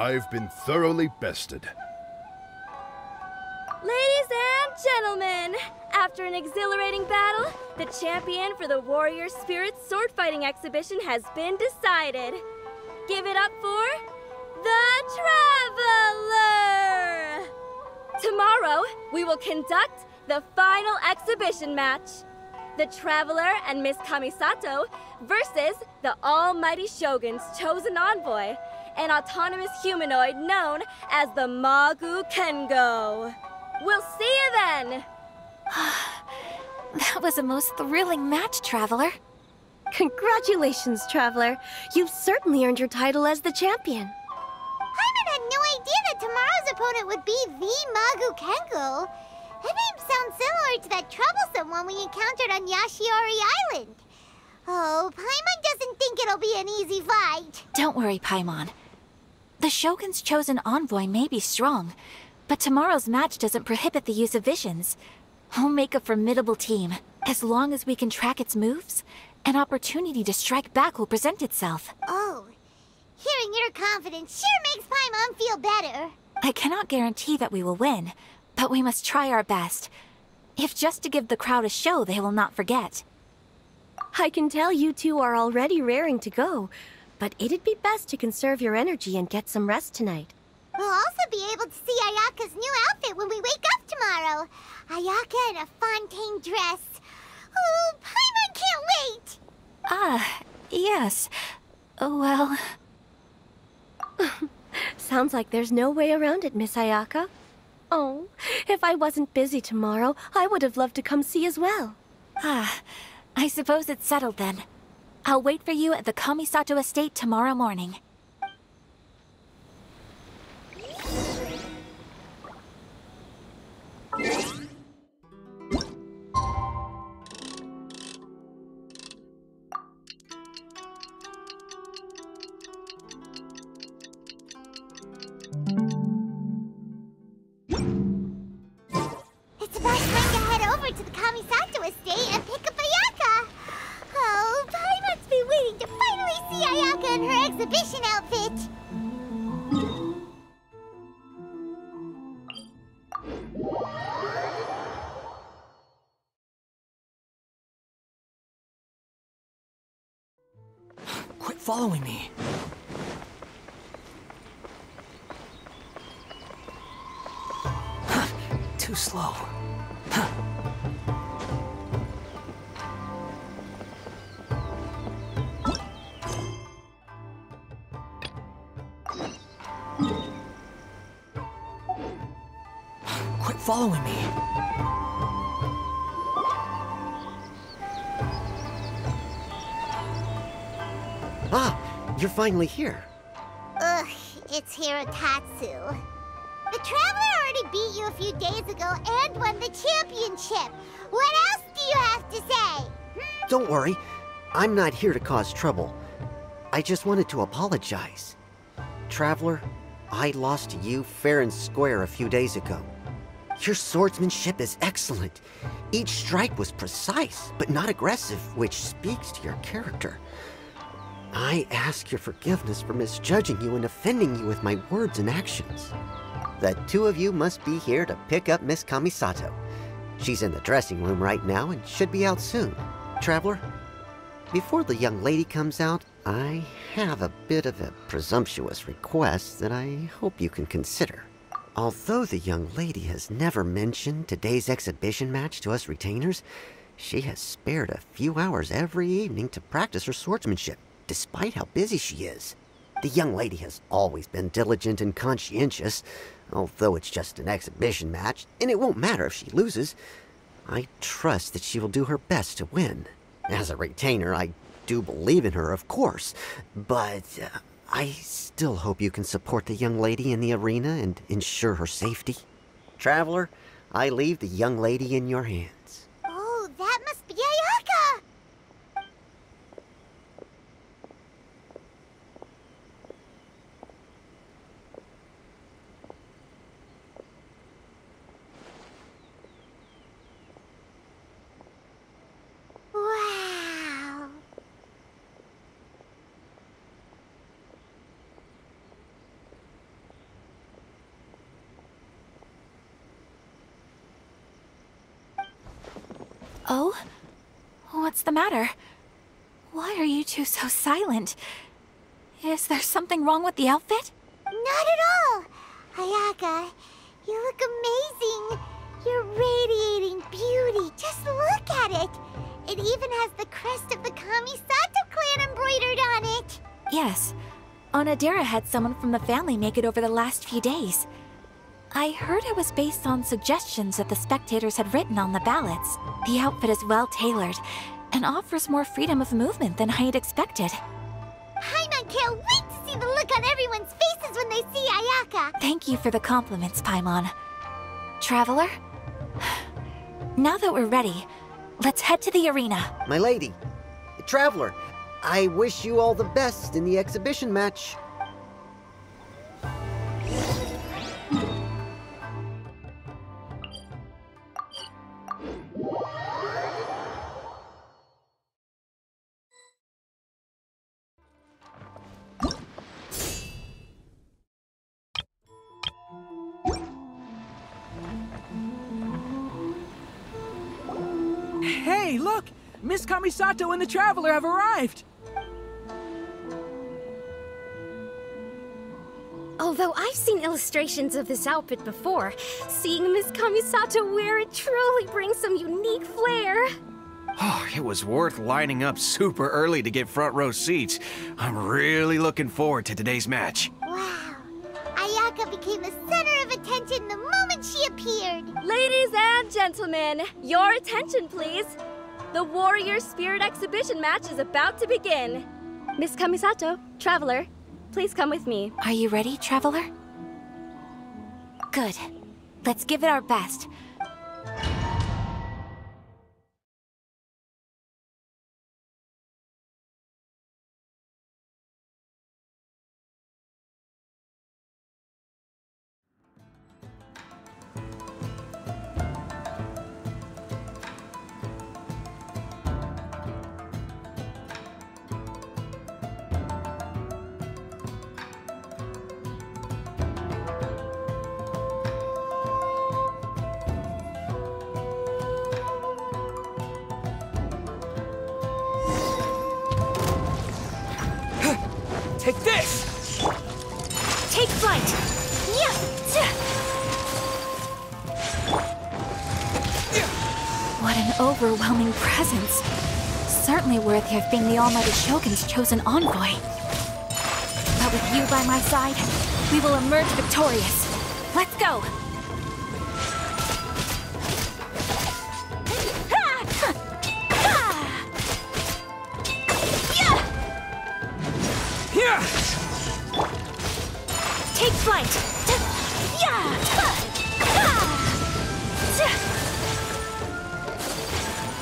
I've been thoroughly bested. Ladies and gentlemen, after an exhilarating battle, the champion for the Warrior Spirit sword fighting exhibition has been decided. Give it up for the Traveler! Tomorrow, we will conduct the final exhibition match. The Traveler and Miss Kamisato versus the Almighty Shogun's chosen envoy, an autonomous humanoid known as the Magu Kengo. We'll see you then! that was a most thrilling match, Traveler. Congratulations, Traveler. You've certainly earned your title as the champion. Paimon had no idea that tomorrow's opponent would be the Magu Kengo. That name sounds similar to that troublesome one we encountered on Yashiori Island. Oh, Paimon doesn't think it'll be an easy fight. Don't worry, Paimon. The Shogun's chosen envoy may be strong, but tomorrow's match doesn't prohibit the use of visions. We'll make a formidable team. As long as we can track its moves, an opportunity to strike back will present itself. Oh, hearing your confidence sure makes Paimon feel better. I cannot guarantee that we will win, but we must try our best. If just to give the crowd a show they will not forget. I can tell you two are already raring to go, but it'd be best to conserve your energy and get some rest tonight. We'll also be able to see Ayaka's new outfit when we wake up tomorrow. Ayaka in a Fontaine dress. Oh, Paimon can't wait! Ah, yes. Well... Sounds like there's no way around it, Miss Ayaka. Oh, if I wasn't busy tomorrow, I would have loved to come see as well. Ah, I suppose it's settled then. I'll wait for you at the Kamisato estate tomorrow morning. Finally see Ayaka in her exhibition outfit. Quit following me. Too slow. Following me. Ah, you're finally here. Ugh, it's Hirotatsu. The Traveler already beat you a few days ago and won the championship. What else do you have to say? Hmm? Don't worry, I'm not here to cause trouble. I just wanted to apologize. Traveler, I lost to you fair and square a few days ago. Your swordsmanship is excellent. Each strike was precise, but not aggressive, which speaks to your character. I ask your forgiveness for misjudging you and offending you with my words and actions. The two of you must be here to pick up Miss Kamisato. She's in the dressing room right now and should be out soon. Traveler, before the young lady comes out, I have a bit of a presumptuous request that I hope you can consider. Although the young lady has never mentioned today's exhibition match to us retainers, she has spared a few hours every evening to practice her swordsmanship, despite how busy she is. The young lady has always been diligent and conscientious, although it's just an exhibition match, and it won't matter if she loses. I trust that she will do her best to win. As a retainer, I do believe in her, of course, but uh, I still hope you can support the young lady in the arena and ensure her safety. Traveler, I leave the young lady in your hands. Oh, that must be Ayaka! Wow. Oh? What's the matter? Why are you two so silent? Is there something wrong with the outfit? Not at all! Ayaka, you look amazing! You're radiating beauty, just look at it! It even has the crest of the Kamisato clan embroidered on it! Yes. Onodera had someone from the family make it over the last few days. I heard it was based on suggestions that the spectators had written on the ballots. The outfit is well tailored and offers more freedom of movement than I had expected. Paimon can't wait to see the look on everyone's faces when they see Ayaka! Thank you for the compliments, Paimon. Traveler? Now that we're ready, let's head to the arena. My lady, Traveler, I wish you all the best in the exhibition match. Look! Miss Kamisato and the Traveler have arrived! Although I've seen illustrations of this outfit before, seeing Miss Kamisato wear it truly brings some unique flair. Oh, it was worth lining up super early to get front row seats. I'm really looking forward to today's match. Wow. Ayaka became the center of attention the moment she appeared. Ladies and gentlemen, your attention, please. The Warrior Spirit Exhibition match is about to begin. Miss Kamisato, Traveler, please come with me. Are you ready, Traveler? Good. Let's give it our best. Take this! Take flight! What an overwhelming presence. Certainly worthy of being the Almighty Shogun's chosen envoy. But with you by my side, we will emerge victorious. Let's go! Take flight!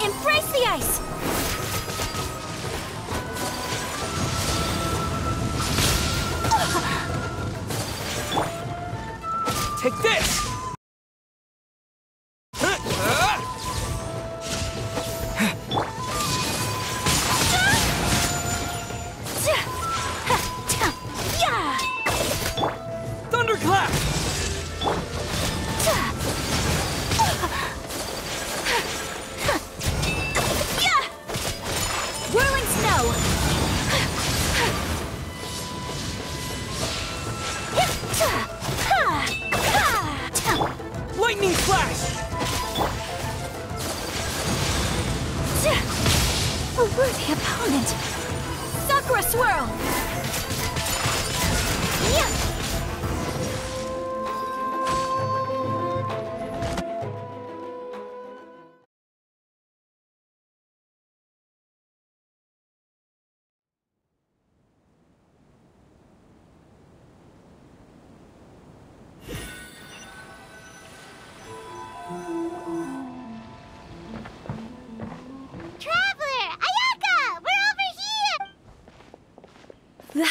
Embrace the ice! Take this! A worthy opponent! Sakura Swirl!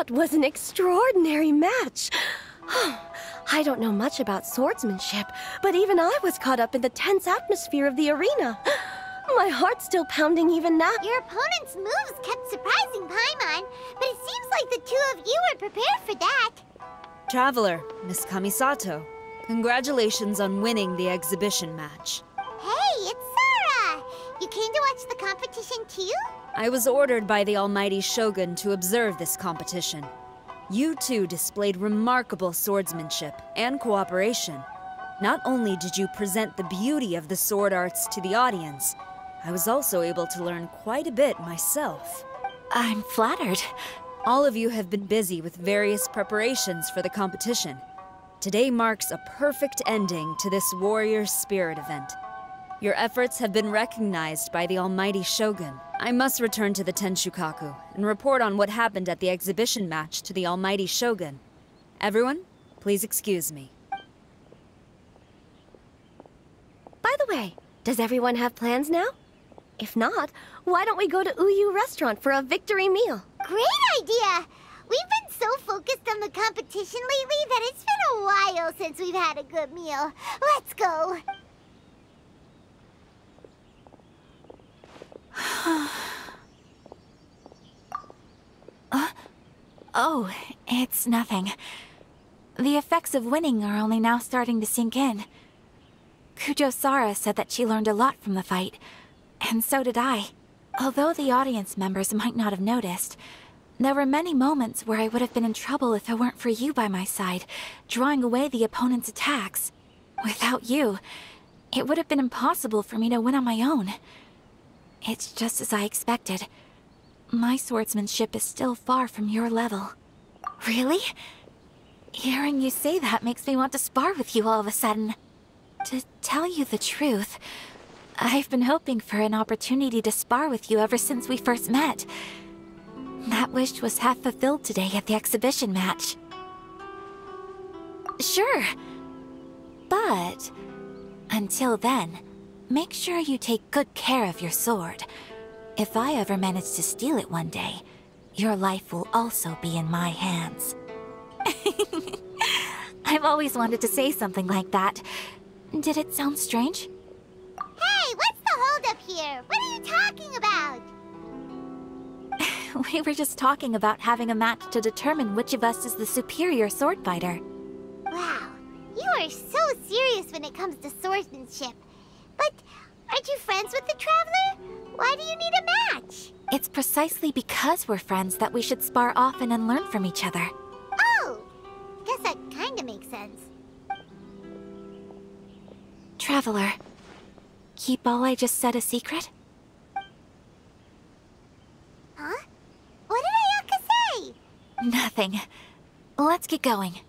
That was an extraordinary match. Oh, I don't know much about swordsmanship, but even I was caught up in the tense atmosphere of the arena. My heart's still pounding even now. Your opponent's moves kept surprising Paimon, but it seems like the two of you were prepared for that. Traveler, Miss Kamisato, congratulations on winning the exhibition match. Hey, it's Sara! You came competition too? I was ordered by the almighty Shogun to observe this competition. You two displayed remarkable swordsmanship and cooperation. Not only did you present the beauty of the sword arts to the audience, I was also able to learn quite a bit myself. I'm flattered. All of you have been busy with various preparations for the competition. Today marks a perfect ending to this Warrior Spirit event. Your efforts have been recognized by the almighty Shogun. I must return to the Tenshukaku and report on what happened at the exhibition match to the almighty Shogun. Everyone, please excuse me. By the way, does everyone have plans now? If not, why don't we go to Uyuu Restaurant for a victory meal? Great idea! We've been so focused on the competition lately that it's been a while since we've had a good meal. Let's go! Uh, oh, it's nothing. The effects of winning are only now starting to sink in. Kujo-Sara said that she learned a lot from the fight, and so did I. Although the audience members might not have noticed, there were many moments where I would have been in trouble if it weren't for you by my side, drawing away the opponent's attacks. Without you, it would have been impossible for me to win on my own. It's just as I expected. My swordsmanship is still far from your level. Really? Hearing you say that makes me want to spar with you all of a sudden. To tell you the truth, I've been hoping for an opportunity to spar with you ever since we first met. That wish was half fulfilled today at the exhibition match. Sure. But, until then, make sure you take good care of your sword. If I ever manage to steal it one day, your life will also be in my hands. I've always wanted to say something like that. Did it sound strange? Hey, what's the holdup here? What are you talking about? we were just talking about having a match to determine which of us is the superior sword fighter. Wow, you are so serious when it comes to swordsmanship. But aren't you friends with the Traveler? Why do you need a match? It's precisely because we're friends that we should spar often and learn from each other. Oh, guess that kinda makes sense. Traveler, keep all I just said a secret? Huh? What did Ayaka say? Nothing. Let's get going.